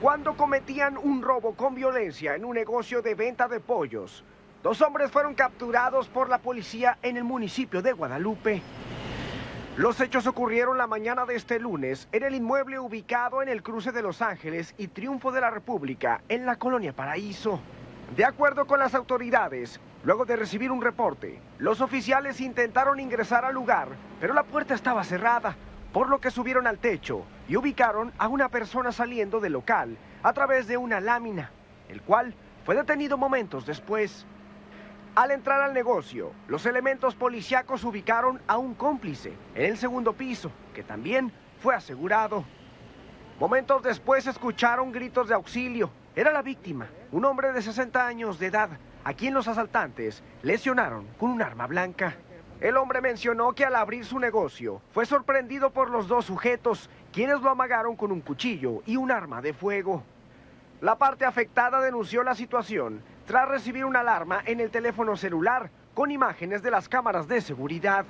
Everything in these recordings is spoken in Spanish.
cuando cometían un robo con violencia en un negocio de venta de pollos. Dos hombres fueron capturados por la policía en el municipio de Guadalupe. Los hechos ocurrieron la mañana de este lunes en el inmueble ubicado en el cruce de Los Ángeles y Triunfo de la República, en la colonia Paraíso. De acuerdo con las autoridades, luego de recibir un reporte, los oficiales intentaron ingresar al lugar, pero la puerta estaba cerrada, por lo que subieron al techo y ubicaron a una persona saliendo del local a través de una lámina, el cual fue detenido momentos después. Al entrar al negocio, los elementos policíacos ubicaron a un cómplice en el segundo piso, que también fue asegurado. Momentos después escucharon gritos de auxilio. Era la víctima, un hombre de 60 años de edad, a quien los asaltantes lesionaron con un arma blanca. El hombre mencionó que al abrir su negocio fue sorprendido por los dos sujetos, quienes lo amagaron con un cuchillo y un arma de fuego. La parte afectada denunció la situación tras recibir una alarma en el teléfono celular con imágenes de las cámaras de seguridad.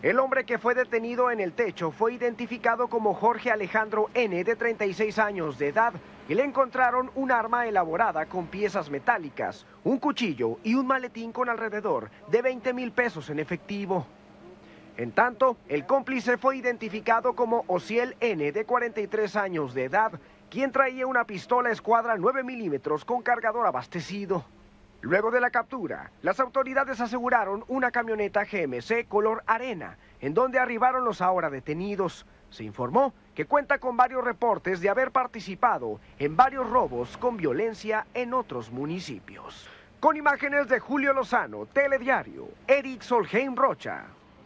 El hombre que fue detenido en el techo fue identificado como Jorge Alejandro N, de 36 años de edad, y le encontraron un arma elaborada con piezas metálicas, un cuchillo y un maletín con alrededor de 20 mil pesos en efectivo. En tanto, el cómplice fue identificado como Ociel N, de 43 años de edad, quien traía una pistola escuadra 9 milímetros con cargador abastecido. Luego de la captura, las autoridades aseguraron una camioneta GMC color arena, en donde arribaron los ahora detenidos. Se informó que cuenta con varios reportes de haber participado en varios robos con violencia en otros municipios. Con imágenes de Julio Lozano, Telediario, Eric Solheim Rocha.